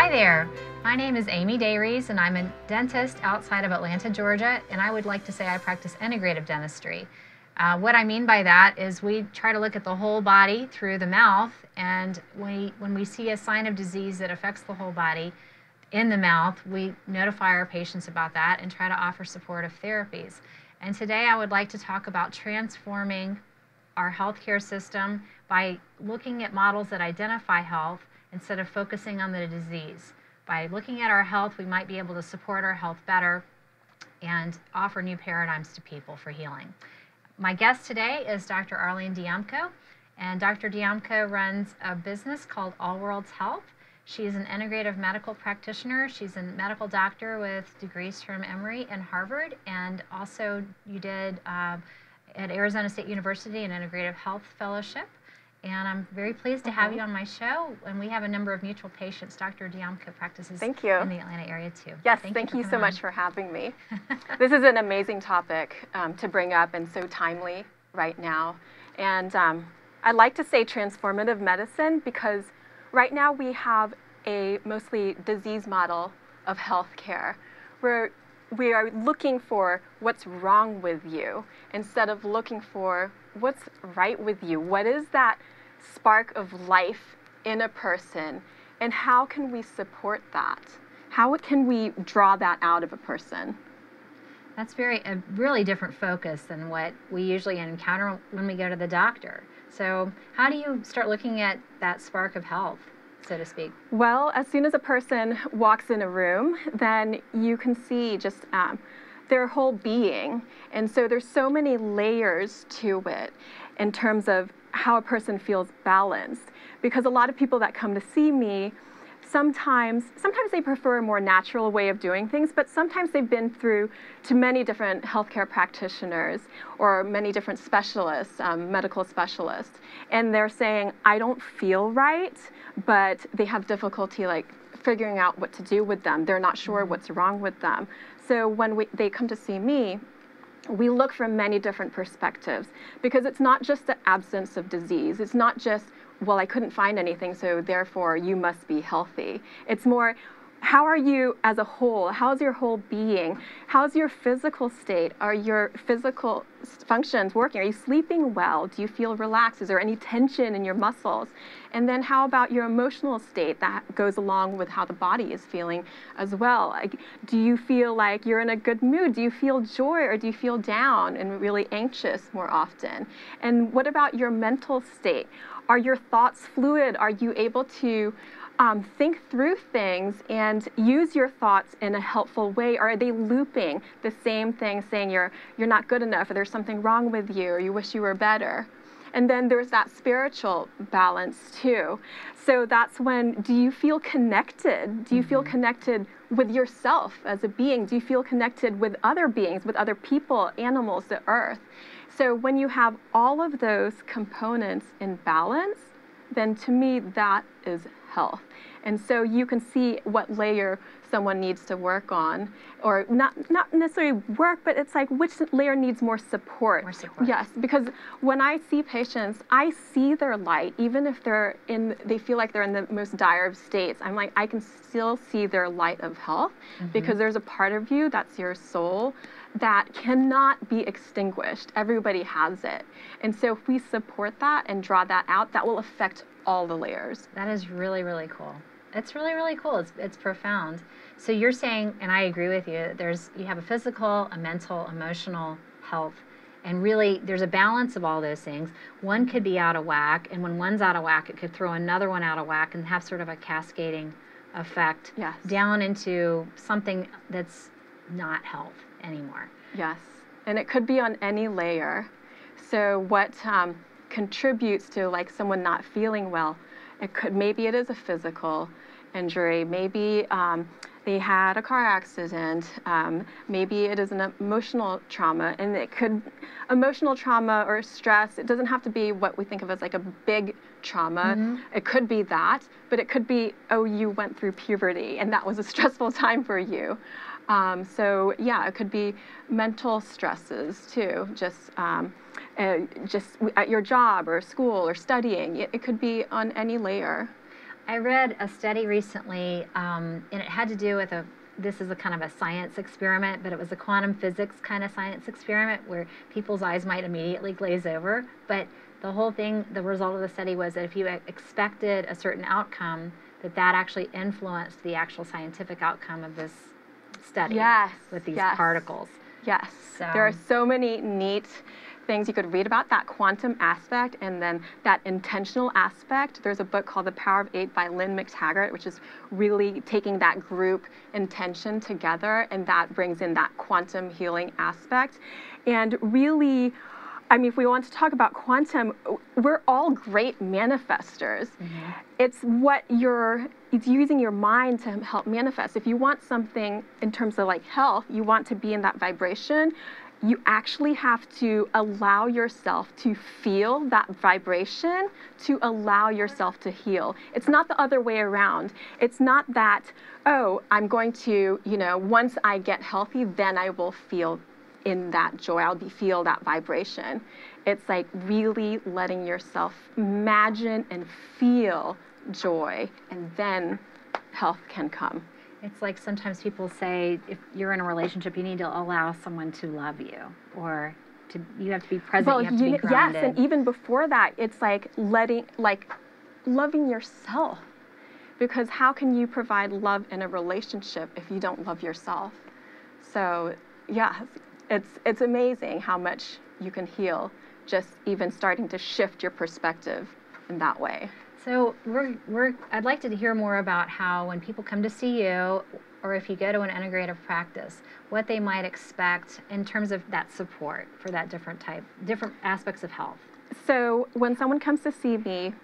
Hi there. My name is Amy Dayries, and I'm a dentist outside of Atlanta, Georgia, and I would like to say I practice integrative dentistry. Uh, what I mean by that is we try to look at the whole body through the mouth, and we, when we see a sign of disease that affects the whole body in the mouth, we notify our patients about that and try to offer supportive therapies. And today I would like to talk about transforming our healthcare system by looking at models that identify health instead of focusing on the disease. By looking at our health, we might be able to support our health better and offer new paradigms to people for healing. My guest today is Dr. Arlene Dijamco, and Dr. Dijamco runs a business called All Worlds Health. She's an integrative medical practitioner. She's a medical doctor with degrees from Emory and Harvard, and also you did uh, at Arizona State University an integrative health fellowship and I'm very pleased to have you on my show. And we have a number of mutual patients. Dr. Dijamco practices thank you. in the Atlanta area too. Yes, thank, thank you, you so on. much for having me. this is an amazing topic um, to bring up and so timely right now. And um, I like to say transformative medicine because right now we have a mostly disease model of healthcare where we are looking for what's wrong with you instead of looking for what's right with you. What is that spark of life in a person, and how can we support that? How can we draw that out of a person? That's very a really different focus than what we usually encounter when we go to the doctor. So, how do you start looking at that spark of health? So to speak? Well, as soon as a person walks in a room, then you can see just um, their whole being. And so there's so many layers to it in terms of how a person feels balanced. Because a lot of people that come to see me, sometimes sometimes they prefer a more natural way of doing things, but sometimes they've been through to many different healthcare practitioners or many different specialists, um, medical specialists, and they're saying, I don't feel right, but they have difficulty like figuring out what to do with them. They're not sure mm-hmm. what's wrong with them. So when we, they come to see me, we look from many different perspectives because it's not just the absence of disease. It's not just, well, I couldn't find anything, so therefore you must be healthy. It's more, how are you as a whole? How's your whole being? How's your physical state? Are your physical functions working? Are you sleeping well? Do you feel relaxed? Is there any tension in your muscles? And then how about your emotional state that goes along with how the body is feeling as well? Like, do you feel like you're in a good mood? Do you feel joy or do you feel down and really anxious more often? And what about your mental state? Are your thoughts fluid? Are you able to um, think through things and use your thoughts in a helpful way? Or are they looping the same thing, saying you're, you're not good enough, or there's something wrong with you, or you wish you were better? And then there's that spiritual balance too. So that's when do you feel connected? Do you mm-hmm. feel connected with yourself as a being? Do you feel connected with other beings, with other people, animals, the earth? So when you have all of those components in balance, then to me that is health. And so you can see what layer someone needs to work on, or not, not necessarily work, but it's like which layer needs more support. More support. Yes, because when I see patients, I see their light, even if they're in, they feel like they're in the most dire of states. I'm like, I can still see their light of health mm-hmm. because there's a part of you that's your soul that cannot be extinguished. Everybody has it. And so if we support that and draw that out, that will affect all the layers. That is really, really cool. It's really, really cool. It's, it's profound. So you're saying, and I agree with you, there's you have a physical, a mental, emotional health. And really, there's a balance of all those things. One could be out of whack, and when one's out of whack, it could throw another one out of whack and have sort of a cascading effect yes. down into something that's not health anymore. Yes, and it could be on any layer. So what um, contributes to like someone not feeling well? It could maybe it is a physical injury. Maybe um, they had a car accident. Um, maybe it is an emotional trauma, and it could emotional trauma or stress. It doesn't have to be what we think of as like a big trauma. Mm-hmm. It could be that, but it could be oh you went through puberty and that was a stressful time for you. Um, so yeah, it could be mental stresses too. Just um, uh, just at your job or school or studying. It, it could be on any layer. I read a study recently, um, and it had to do with a this is a kind of a science experiment, but it was a quantum physics kind of science experiment where people's eyes might immediately glaze over. But the whole thing, the result of the study was that if you expected a certain outcome, that that actually influenced the actual scientific outcome of this study yes, with these yes. particles. Yes. So. There are so many neat things you could read about that quantum aspect and then that intentional aspect. There's a book called The Power of Eight by Lynne McTaggart, which is really taking that group intention together, and that brings in that quantum healing aspect. And really, I mean, if we want to talk about quantum, we're all great manifestors. Mm-hmm. It's what you're, it's using your mind to help manifest. If you want something in terms of like health, you want to be in that vibration, you actually have to allow yourself to feel that vibration to allow yourself to heal. It's not the other way around. It's not that, oh, I'm going to, you know, once I get healthy, then I will feel in that joy. I'll be, feel that vibration. It's like really letting yourself imagine and feel joy, and then health can come. It's like sometimes people say if you're in a relationship, you need to allow someone to love you or to, you have to be present, well, you have to you, be grounded. Yes, and even before that, it's like letting, like loving yourself. Because how can you provide love in a relationship if you don't love yourself? So, yeah, it's, it's amazing how much you can heal just even starting to shift your perspective in that way. So we're, we're, I'd like to hear more about how when people come to see you, or if you go to an integrative practice, what they might expect in terms of that support for that different type, different aspects of health. So when someone comes to see me,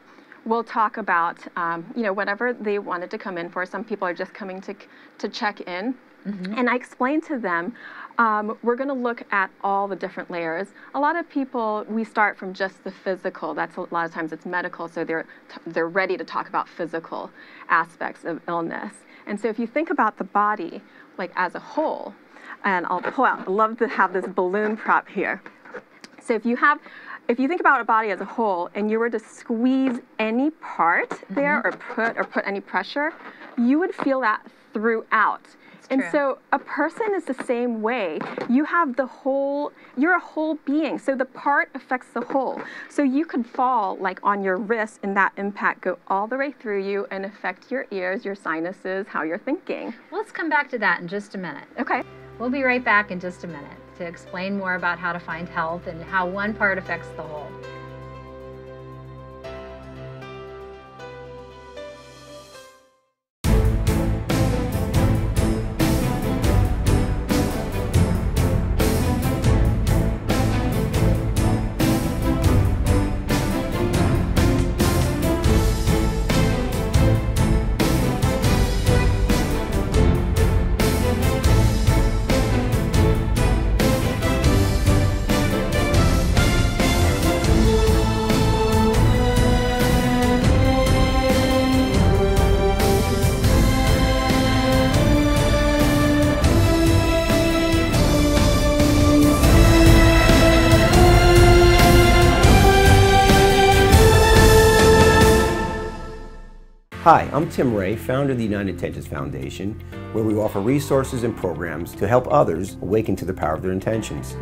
we'll talk about, um, you know, whatever they wanted to come in for. Some people are just coming to, to check in. Mm-hmm. And I explain to them um, we're going to look at all the different layers. A lot of people, we start from just the physical. That's a lot of times it's medical, so they're they're ready to talk about physical aspects of illness. And so if you think about the body like as a whole, and I'll pull out. I love to have this balloon prop here. So if you have if you think about a body as a whole and you were to squeeze any part mm-hmm. there or put or put any pressure, you would feel that throughout and so a person is the same way. You have the whole, you're a whole being. So the part affects the whole. So you could fall like on your wrist and that impact go all the way through you and affect your ears, your sinuses, how you're thinking. Let's come back to that in just a minute. Okay. We'll be right back in just a minute to explain more about how to find health and how one part affects the whole. Hi, I'm Tim Ray, founder of the United Intentions Foundation, where we offer resources and programs to help others awaken to the power of their intentions.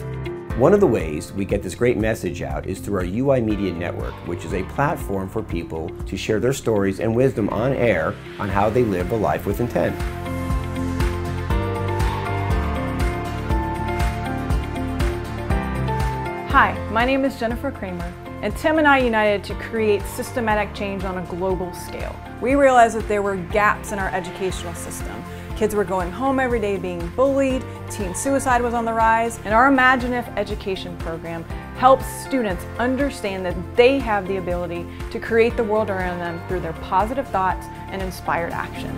One of the ways we get this great message out is through our UI Media Network, which is a platform for people to share their stories and wisdom on air on how they live a life with intent. Hi, my name is Jennifer Kramer, and Tim and I united to create systematic change on a global scale. We realized that there were gaps in our educational system. Kids were going home every day being bullied, teen suicide was on the rise, and our Imagine If education program helps students understand that they have the ability to create the world around them through their positive thoughts and inspired action.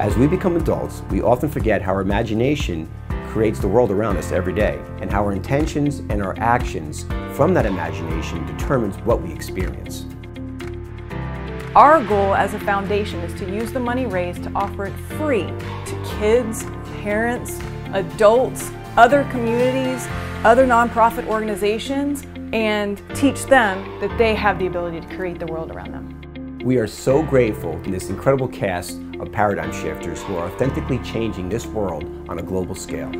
As we become adults, we often forget how our imagination creates the world around us every day, and how our intentions and our actions from that imagination determines what we experience. Our goal as a foundation is to use the money raised to offer it free to kids, parents, adults, other communities, other nonprofit organizations, and teach them that they have the ability to create the world around them. We are so grateful to this incredible cast of paradigm shifters who are authentically changing this world on a global scale.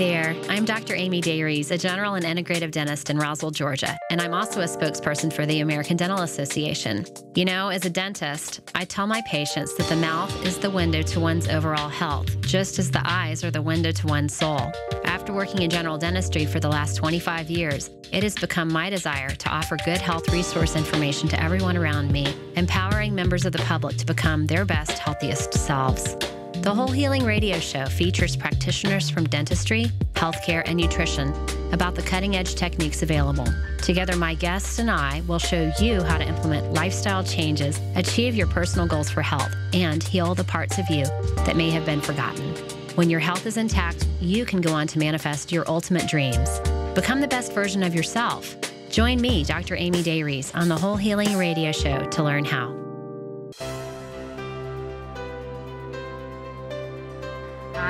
There. I'm Dr. Amy Dayries, a general and integrative dentist in Roswell, Georgia, and I'm also a spokesperson for the American Dental Association. You know, as a dentist, I tell my patients that the mouth is the window to one's overall health, just as the eyes are the window to one's soul. After working in general dentistry for the last 25 years, it has become my desire to offer good health resource information to everyone around me, empowering members of the public to become their best, healthiest selves. The Whole Healing Radio Show features practitioners from dentistry, healthcare, and nutrition about the cutting edge techniques available. Together, my guests and I will show you how to implement lifestyle changes, achieve your personal goals for health, and heal the parts of you that may have been forgotten. When your health is intact, you can go on to manifest your ultimate dreams. Become the best version of yourself. Join me, Dr. Amy Dayries, on the Whole Healing Radio Show to learn how.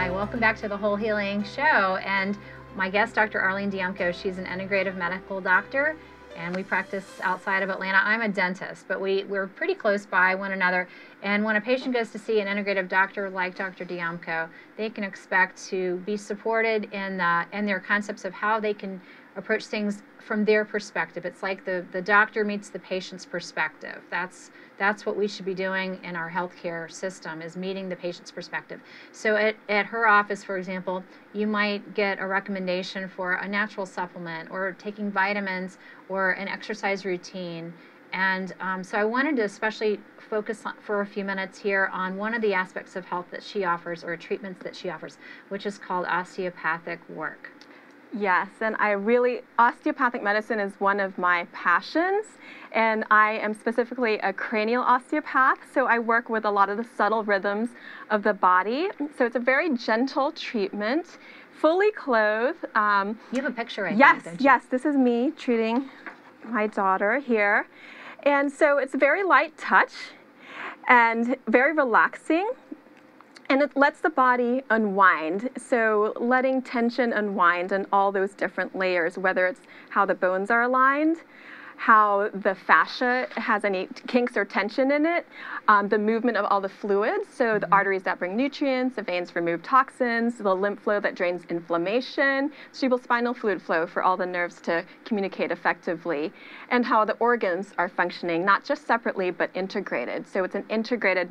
Hi, welcome back to the Whole Healing Show. And my guest, Dr. Arlene Dijamco, she's an integrative medical doctor, and we practice outside of Atlanta. I'm a dentist, but we, we're pretty close by one another. And when a patient goes to see an integrative doctor like Dr. Dijamco, they can expect to be supported in, in their concepts of how they can approach things from their perspective. It's like the, the doctor meets the patient's perspective. That's that's what we should be doing in our healthcare system is meeting the patient's perspective. So at, at her office, for example, you might get a recommendation for a natural supplement or taking vitamins or an exercise routine. And um, so I wanted to especially focus on, for a few minutes here on one of the aspects of health that she offers or treatments that she offers, which is called osteopathic work. Yes, and I really, osteopathic medicine is one of my passions, and I am specifically a cranial osteopath, so I work with a lot of the subtle rhythms of the body. So it's a very gentle treatment, fully clothed. Um, you have a picture, I yes, think, yes, this is me treating my daughter here. And so it's a very light touch and very relaxing and it lets the body unwind. So letting tension unwind in all those different layers, whether it's how the bones are aligned, how the fascia has any kinks or tension in it, um, the movement of all the fluids, so the mm-hmm. arteries that bring nutrients, the veins remove toxins, the lymph flow that drains inflammation, cerebrospinal fluid flow for all the nerves to communicate effectively, and how the organs are functioning, not just separately, but integrated. So it's an integrated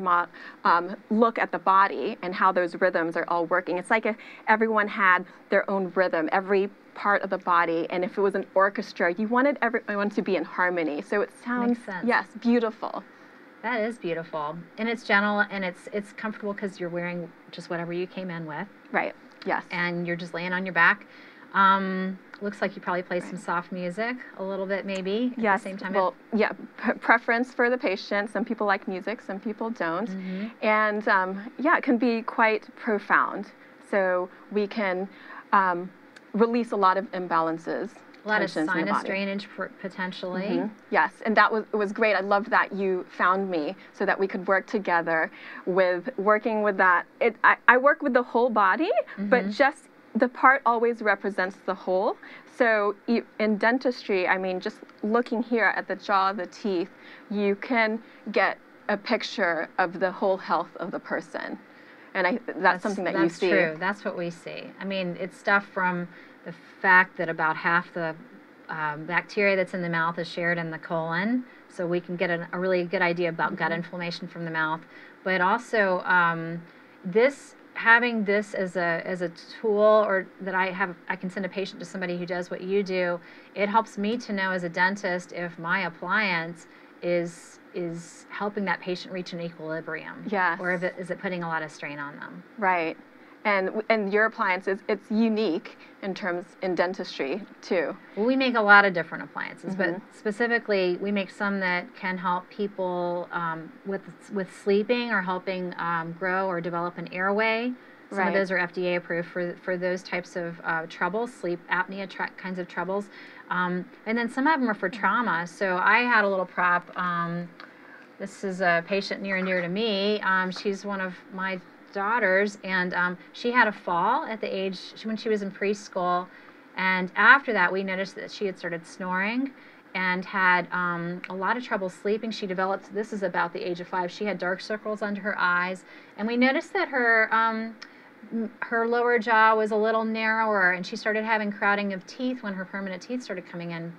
um, look at the body and how those rhythms are all working. It's like if everyone had their own rhythm. Every part of the body, and if it was an orchestra, you wanted everyone to be in harmony. So it sounds yes, beautiful. That is beautiful, and it's gentle and it's it's comfortable because you're wearing just whatever you came in with. Right. Yes. And you're just laying on your back. Um, looks like you probably play some soft music a little bit, maybe. At yes. the same time. Well, yeah. preference for the patient. Some people like music, some people don't. Mm-hmm. And um, yeah, it can be quite profound. So we can um, release a lot of imbalances. A lot of sinus drainage potentially. Mm-hmm. Yes, and that was it was great. I loved that you found me so that we could work together with working with that. It, I, I work with the whole body, mm-hmm. but just the part always represents the whole. So in dentistry, I mean, just looking here at the jaw, the teeth, you can get a picture of the whole health of the person and I, that's, that's something that you see. That's true. That's what we see. I mean, it's stuff from the fact that about half the um, bacteria that's in the mouth is shared in the colon, so we can get a, a really good idea about gut mm-hmm. inflammation from the mouth. But also, um, this having this as a as a tool or that I have I can send a patient to somebody who does what you do, it helps me to know as a dentist if my appliance is is helping that patient reach an equilibrium. Yeah. Or if it, is it putting a lot of strain on them? Right. And and your appliances, it's unique in terms in dentistry too. Well, we make a lot of different appliances, mm-hmm. but specifically, we make some that can help people um, with with sleeping or helping um, grow or develop an airway. Some right. of those are FDA approved for for those types of uh, troubles, sleep apnea tra- kinds of troubles. Um, and then some of them are for trauma. So I had a little prop. Um, this is a patient near and dear to me. Um, she's one of my daughters, and um, she had a fall at the age when she was in preschool, and after that, we noticed that she had started snoring and had um, a lot of trouble sleeping. She developed, this is about the age of five, she had dark circles under her eyes. And we noticed that her, um, her lower jaw was a little narrower and she started having crowding of teeth when her permanent teeth started coming in.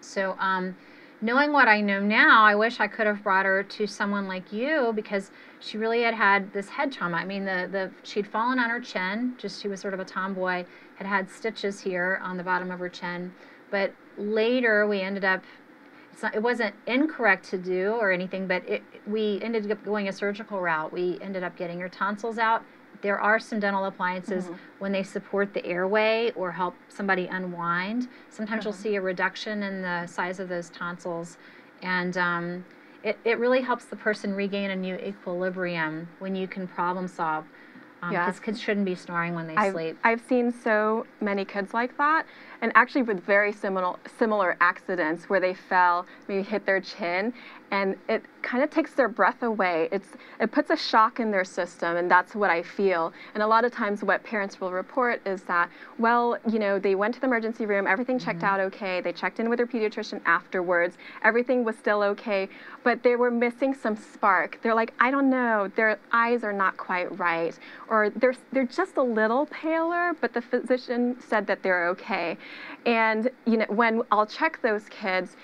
So, um, knowing what I know now, I wish I could have brought her to someone like you because she really had had this head trauma. I mean, the, the she'd fallen on her chin, just she was sort of a tomboy, had had stitches here on the bottom of her chin. But later we ended up not, it wasn't incorrect to do or anything, but it, we ended up going a surgical route. We ended up getting her tonsils out. There are some dental appliances mm-hmm. when they support the airway or help somebody unwind. Sometimes mm-hmm. you'll see a reduction in the size of those tonsils. And um, it, it really helps the person regain a new equilibrium when you can problem solve. Because um, yeah. kids shouldn't be snoring when they I've, sleep. I've seen so many kids like that and actually with very similar similar accidents where they fell, maybe hit their chin, and it kind of takes their breath away. It's it puts a shock in their system, and that's what I feel. And a lot of times, what parents will report is that, well, you know, they went to the emergency room, everything checked mm-hmm. out okay. They checked in with their pediatrician afterwards, everything was still okay, but they were missing some spark. They're like, I don't know, their eyes are not quite right, or they're they're just a little paler, but the physician said that they're okay. And you know, when I'll check those kids,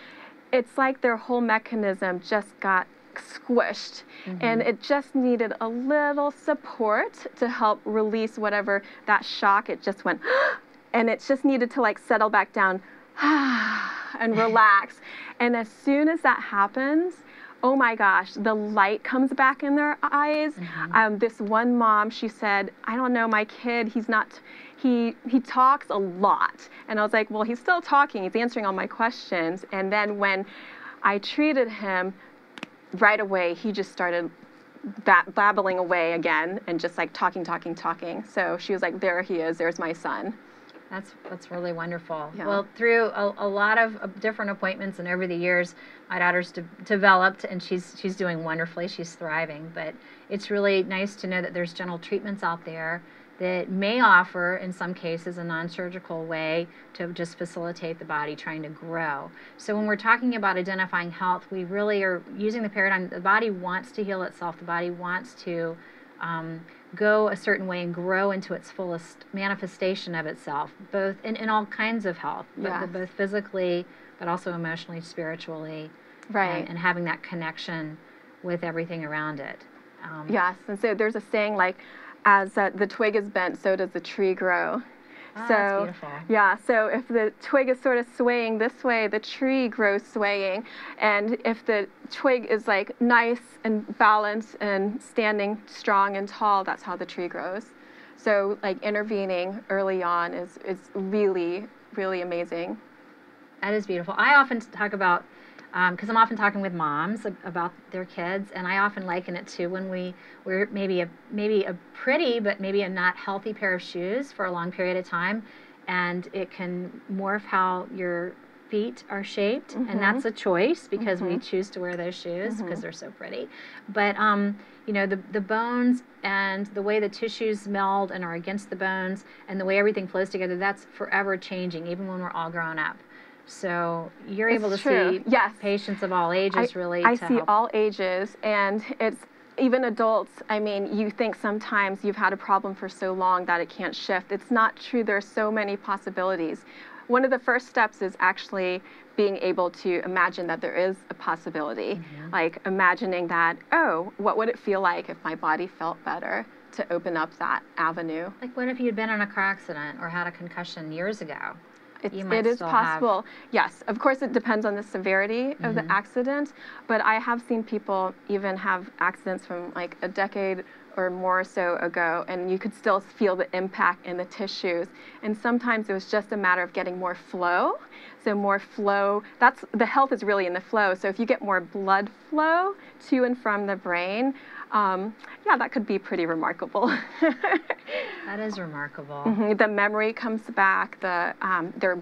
it's like their whole mechanism just got squished mm-hmm. and it just needed a little support to help release whatever that shock it just went and it just needed to like settle back down and relax and as soon as that happens oh my gosh, the light comes back in their eyes. Mm-hmm. Um, this one mom, she said, I don't know, my kid, he's not, he, he talks a lot. And I was like, well, he's still talking, he's answering all my questions. And then when I treated him, right away, he just started babbling away again and just like talking, talking, talking. So she was like, there he is, there's my son. That's that's really wonderful. Yeah. Well, through a, a lot of uh, different appointments and over the years, my daughter's de- developed, and she's she's doing wonderfully. She's thriving. But it's really nice to know that there's gentle treatments out there that may offer, in some cases, a non-surgical way to just facilitate the body trying to grow. So when we're talking about identifying health, we really are using the paradigm. The body wants to heal itself. The body wants to um, go a certain way and grow into its fullest manifestation of itself, both in, in all kinds of health, yes. both physically, but also emotionally, spiritually, right, and, and having that connection with everything around it. Um, yes, and so there's a saying like, as uh, the twig is bent, so does the tree grow. Oh, so yeah, so if the twig is sort of swaying this way, the tree grows swaying, and if the twig is like nice and balanced and standing strong and tall, that's how the tree grows. So like intervening early on is is really really amazing. That is beautiful. I often talk about because um, I'm often talking with moms about their kids, and I often liken it to when we wear maybe a maybe a pretty but maybe a not healthy pair of shoes for a long period of time, and it can morph how your feet are shaped, mm-hmm. and that's a choice because mm-hmm. we choose to wear those shoes because mm-hmm. they're so pretty. But um, you know the the bones and the way the tissues meld and are against the bones, and the way everything flows together, that's forever changing, even when we're all grown up. So you're it's able to true. see yes. patients of all ages I, really. I see help. all ages, and it's even adults. I mean, you think sometimes you've had a problem for so long that it can't shift. It's not true. There are so many possibilities. One of the first steps is actually being able to imagine that there is a possibility, mm-hmm. like imagining that, oh, what would it feel like if my body felt better? To open up that avenue. Like, what if you had been in a car accident or had a concussion years ago? It's, it is possible. Have... Yes, of course, it depends on the severity of the mm-hmm. accident, but I have seen people even have accidents from like a decade or more so ago, and you could still feel the impact in the tissues. And sometimes it was just a matter of getting more flow. So more flow. That's the health is really in the flow. So if you get more blood flow to and from the brain, um, yeah, that could be pretty remarkable. that is remarkable. Mm-hmm. The memory comes back. The um, their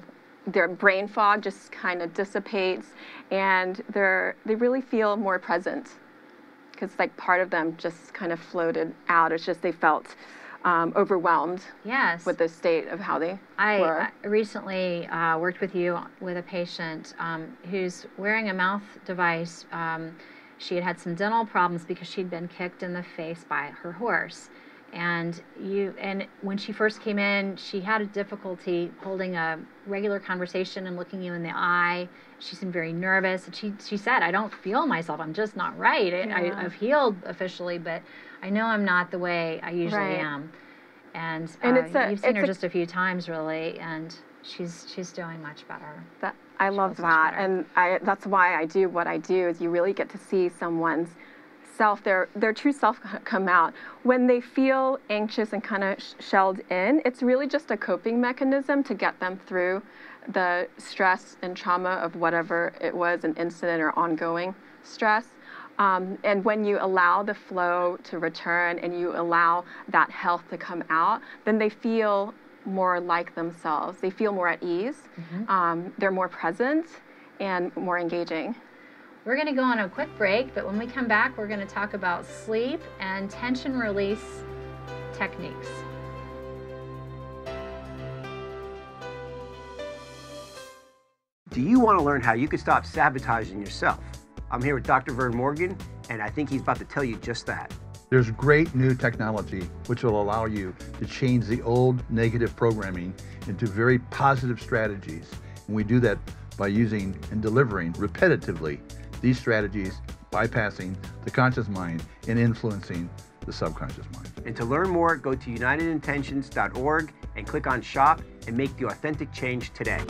their brain fog just kind of dissipates, and they're they really feel more present because like part of them just kind of floated out. It's just they felt um, overwhelmed Yes. with the state of how they I were. I recently uh, worked with you with a patient um, who's wearing a mouth device. Um, she had had some dental problems because she'd been kicked in the face by her horse. And you and when she first came in, she had a difficulty holding a regular conversation and looking you in the eye. She seemed very nervous. And she she said, "I don't feel myself. I'm just not right. Yeah. I, I've healed officially, but I know I'm not the way I usually Right. am." And, And uh, it's a- you've seen her a- just a few times, really, and she's she's doing much better. That I love that, and I, that's why I do what I do. Is you really get to see someone's self, their their true self, come out when they feel anxious and kind of sh- shelled in. It's really just a coping mechanism to get them through the stress and trauma of whatever it was, an incident or ongoing stress. Um, and when you allow the flow to return and you allow that health to come out, then they feel more like themselves. They feel more at ease. Um, they're more present and more engaging. We're going to go on a quick break, but when we come back, we're going to talk about sleep and tension release techniques. Do you want to learn how you can stop sabotaging yourself? I'm here with Dr. Vern Morgan, and I think he's about to tell you just that. There's great new technology which will allow you to change the old negative programming into very positive strategies. And we do that by using and delivering repetitively these strategies, bypassing the conscious mind and influencing the subconscious mind. And to learn more, go to unitedintentions.org and click on Shop and make the authentic change today.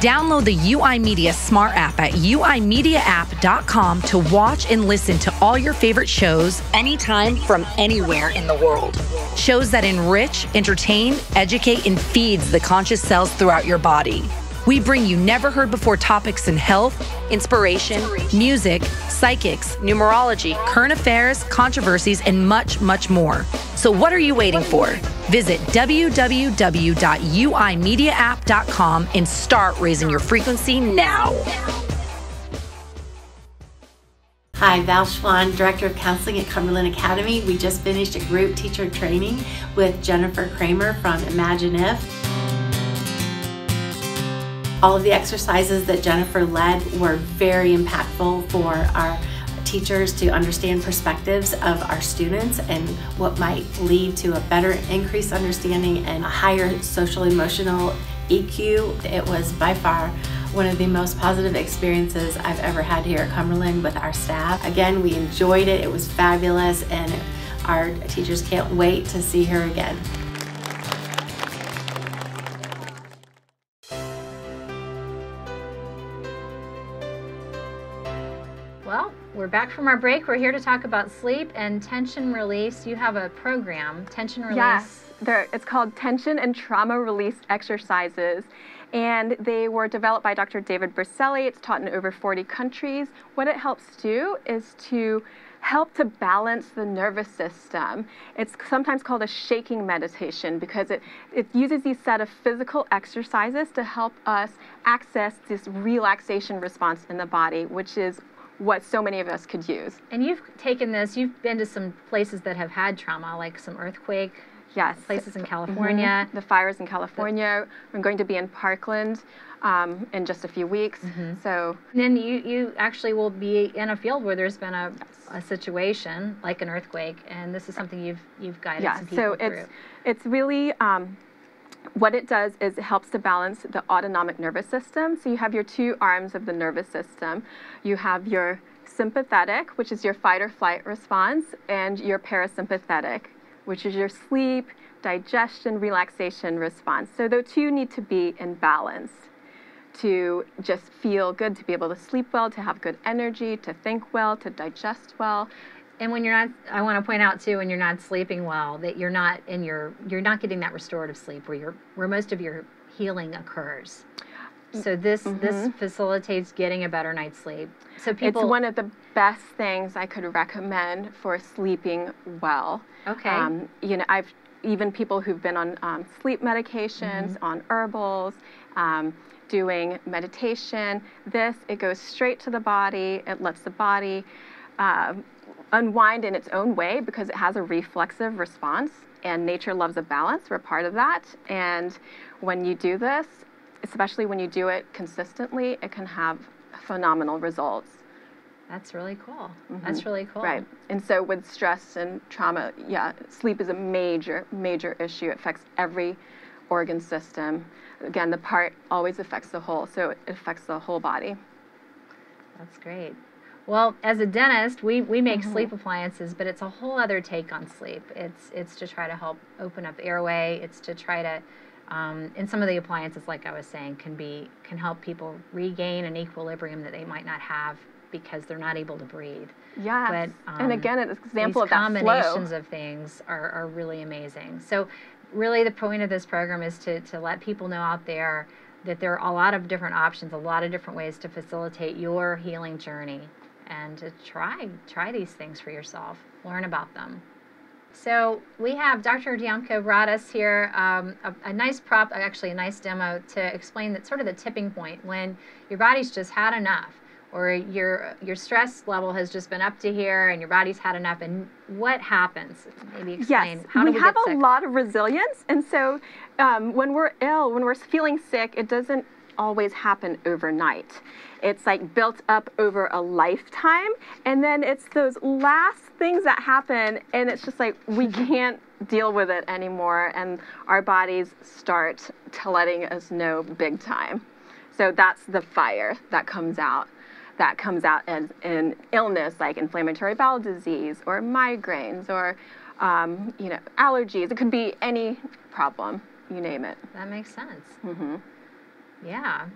Download the UI Media Smart app at uimediaapp.com to watch and listen to all your favorite shows anytime from anywhere in the world. Shows that enrich, entertain, educate, and feeds the conscious cells throughout your body. We bring you never heard before topics in health, inspiration, music, psychics, numerology, current affairs, controversies, and much, much more. So, what are you waiting for? Visit www.uimediaapp.com and start raising your frequency now. Hi, Val Schwan, Director of Counseling at Cumberland Academy. We just finished a group teacher training with Jennifer Kramer from Imagine If. All of the exercises that Jennifer led were very impactful for our teachers to understand perspectives of our students and what might lead to a better increased understanding and a higher social emotional EQ. It was by far one of the most positive experiences I've ever had here at Cumberland with our staff. Again, we enjoyed it. It was fabulous and our teachers can't wait to see her again. Back from our break. We're here to talk about sleep and tension release. You have a program, tension release. Yes, it's called Tension and Trauma Release Exercises. And they were developed by Dr. David Berceli. It's taught in over 40 countries. What it helps do is to help to balance the nervous system. It's sometimes called a shaking meditation because it, it uses these set of physical exercises to help us access this relaxation response in the body, which is what so many of us could use. And you've taken this, you've been to some places that have had trauma, like some earthquake Yes. places in California. Mhm. The fires in California. I'm going to be in Parkland um, in just a few weeks. Mm-hmm. So And then you, you actually will be in a field where there's been a, a situation like an earthquake, and this is something you've you've guided yeah, some people so through. it's it's really um, what it does is it helps to balance the autonomic nervous system. So you have your two arms of the nervous system. You have your sympathetic, which is your fight or flight response, and your parasympathetic, which is your sleep, digestion, relaxation response. So the two need to be in balance to just feel good, to be able to sleep well, to have good energy, to think well, to digest well. And when you're not, I want to point out too, when you're not sleeping well, that you're not in your, you're not getting that restorative sleep where you're, where most of your healing occurs. So this this facilitates getting a better night's sleep. So people, It's one of the best things I could recommend for sleeping well. Okay. Um, you know, I've even people who've been on um, sleep medications, on herbals, um, doing meditation. This, it goes straight to the body. It lets the body uh, unwind in its own way because it has a reflexive response. And nature loves a balance. We're part of that. And when you do this, especially when you do it consistently, it can have phenomenal results. That's really cool. Mm-hmm. That's really cool. Right. And so with stress and trauma, yeah, sleep is a major, major issue. It affects every organ system. Again, the part always affects the whole, so it affects the whole body. That's great. Well, as a dentist, we, we make Mm-hmm. sleep appliances, but it's a whole other take on sleep. It's it's to try to help open up airway. It's to try to, um, and some of the appliances, like I was saying, can be can help people regain an equilibrium that they might not have because they're not able to breathe. Yeah. But, and um, again, an example of combinations of things are, are really amazing. So, really, the point of this program is to, to let people know out there that there are a lot of different options, a lot of different ways to facilitate your healing journey, and to try try these things for yourself. Learn about them. So we have Dr. Diamko brought us here um, a, a nice prop, actually a nice demo to explain that sort of the tipping point when your body's just had enough, or your your stress level has just been up to here, and your body's had enough. And what happens? Maybe explain. Yes, How do we we have a lot of resilience, and so um, when we're ill, when we're feeling sick, it doesn't always happen overnight. It's like built up over a lifetime, and then it's those last things that happen, and it's just like we can't deal with it anymore, and our bodies start to letting us know big time. So that's the fire that comes out. That comes out as in illness like inflammatory bowel disease or migraines or um, you know allergies. It could be any problem, you name it. That makes sense. Mm-hmm. Yeah.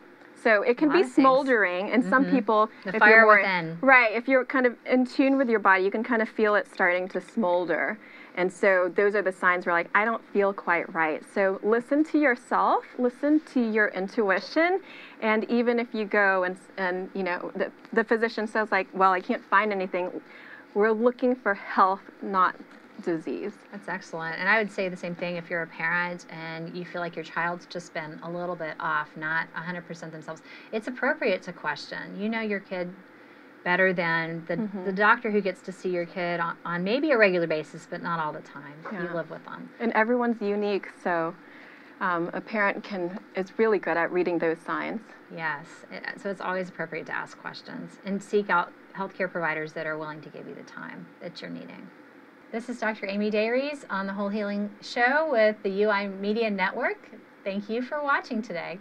So it can be smoldering, and some mm-hmm. people, The if fire you're more, within. right? If you're kind of in tune with your body, you can kind of feel it starting to smolder, and so those are the signs where like I don't feel quite right. So listen to yourself, listen to your intuition, and even if you go and and you know the the physician says like, well, I can't find anything, we're looking for health, not disease. That's excellent. And I would say the same thing if you're a parent and you feel like your child's just been a little bit off, not 100% themselves. It's appropriate to question. You know your kid better than the, Mm-hmm. the doctor who gets to see your kid on, on maybe a regular basis, but not all the time. You live with them. And everyone's unique, so um, a parent can is really good at reading those signs. Yes. It, so it's always appropriate to ask questions and seek out healthcare providers that are willing to give you the time that you're needing. This is Dr. Amy Dayries on the Whole Healing Show with the UI Media Network. Thank you for watching today.